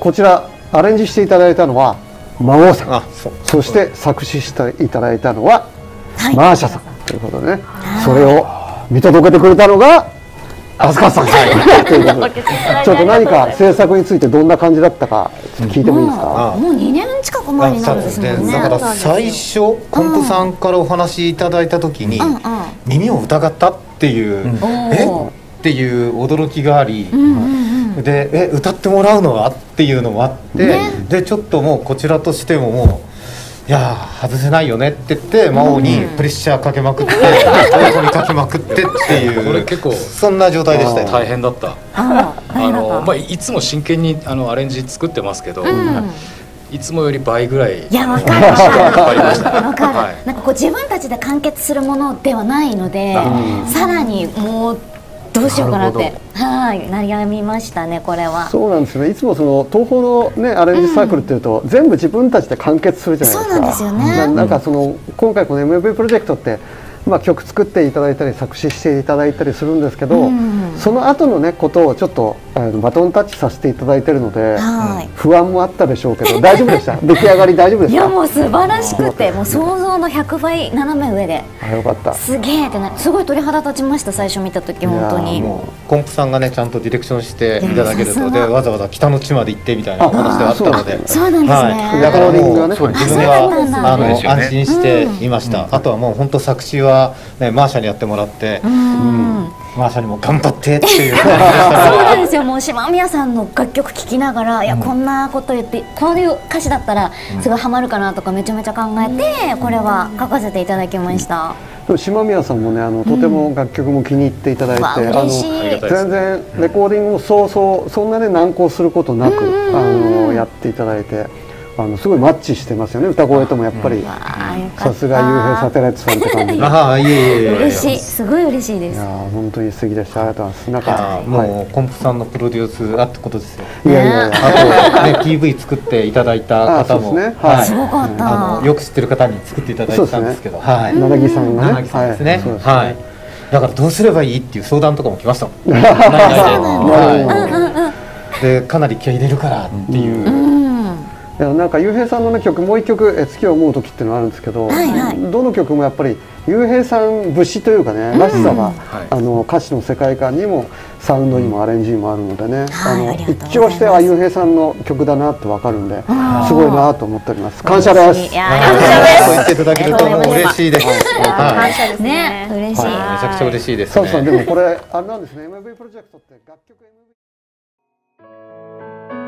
こちらアレンジしていただいたのは魔王さんそして作詞していただいたのは、はい、マーシャさん。ということでね。それを見届けてくれたのが飛鳥さん、はい、ちょっと何か制作についてどんな感じだったか聞いてもいいですか、もう2年近く前になるんですもんね。だから最初コンプさんからお話いただいた時に、耳を疑ったっていう、え？っていう驚きがあり、でえ歌ってもらうのはっていうのもあって、ね、でちょっともうこちらとしてももういや外せないよねって言って魔王にプレッシャーかけまくって親子にかけまくってっていう これ結構そんな状態でした大変だった。あの、まあ、いつも真剣にあのアレンジ作ってますけど、うん。いつもより倍ぐらいいやわかる。わかるわかる、はい、なんかこう自分たちで完結するものではないので、さらにもうどうしようかなって。はい悩みましたねこれは。そうなんですよね。いつもその東宝のねアレンジサークルっていうと、うん、全部自分たちで完結するじゃないですか。そうなんですよね。なんかその今回この MV プロジェクトってまあ、曲作っていただいたり作詞していただいたりするんですけど、うん、その後のねことをちょっとあのバトンタッチさせていただいてるので、はい、不安もあったでしょうけど大丈夫でした？出来上がり大丈夫ですか？いやもう素晴らしくてもう想像の100倍斜め上で。あよかった。すげえってなすごい鳥肌立ちました最初見た時本当に。コンプさんがねちゃんとディレクションしていただけるとでわざわざ北の地まで行ってみたいな話であったので。そうなんですね、はい、レコーディングがね自分はあの安心していました、あとはもう本当作詞はねマーシャにやってもらって、うん、マーシャにも頑張ってっていう。そうなんですよ。もう島宮さんの楽曲聴きながらいやこんなこと言ってこういう歌詞だったらすごいハマるかなとかめちゃめちゃ考えてこれは書かせていただきました。島宮さんもねあのとても楽曲も気に入っていただいて、うん、あの全然レコーディングもそうそうそんなね難航することなく、あのやっていただいてあのすごいマッチしてますよね歌声ともやっぱり。さすが雄平サテライトさんって感じああいえいえ。嬉しい。すごい嬉しいです。いや本当に素敵でした。ありがとうございますなんかもうコンプさんのプロデュースあってことですよ。いやいやいや。あとね PV 作っていただいた方も。はい。すごかった。あのよく知ってる方に作っていただいたんですけどはい。奈木さんがね。奈木さんですね。はい。だからどうすればいいっていう相談とかも来ましたもん。でかなり気合い入れるからっていういやなんか雄平さんの、ね、曲もう一曲「え月を思う時」っていうのがあるんですけど、はいはい、どの曲もやっぱり雄平さん節というかね、らしさが、はい、あの歌詞の世界観にもサウンドにもアレンジにもあるのでね、あの一聴しては雄平さんの曲だなってわかるんですごいなと思っております。感謝です。感謝です。そう言っていただけると嬉しいです。感謝ですね。嬉しい。めちゃくちゃ嬉しいですそうそう。でもこれあれなんですね。MV プロジェクトって楽曲 MV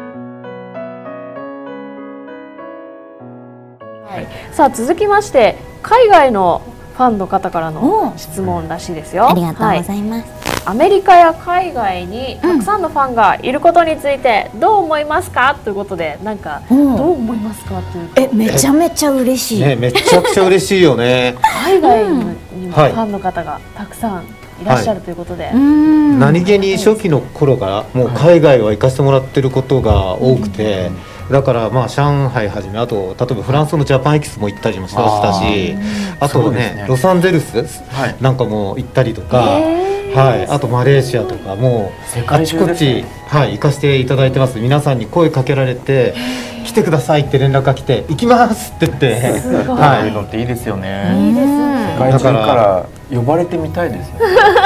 はい、さあ続きまして海外のファンの方からの質問らしいですよ。ありがとうございます、はい、アメリカや海外にたくさんのファンがいることについてどう思いますか、ということでなんか、どう思いますか？というえめちゃめちゃ嬉しい、ね、めちゃくちゃ嬉しいよね。海外にもファンの方がたくさんいらっしゃるということで、はい、何気に初期の頃からもう海外は行かせてもらってることが多くて、だからまあ上海はじめあと例えばフランスのジャパンエキスも行ったりもしたしあとね、ね、ロサンゼルスなんかも行ったりとか、はい、あとマレーシアとかもあちこち、はい、行かせていただいてます。皆さんに声かけられて来てくださいって連絡が来て行きますって言って、はい、いうのっていいですよね。いいです世界中から呼ばれてみたいですよ、ね、あのー、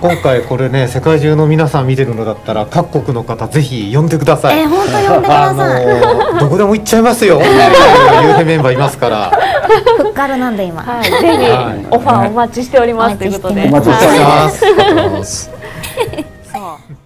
今回これね世界中の皆さん見てるのだったら各国の方ぜひ呼んでください。えー、本当呼んでください。あのー、どこでも行っちゃいますよ。幽閉メンバーいますから。ふっかるなんで今。はい、ぜひオファーお待ちしております、ということで。お待ちしております。そう。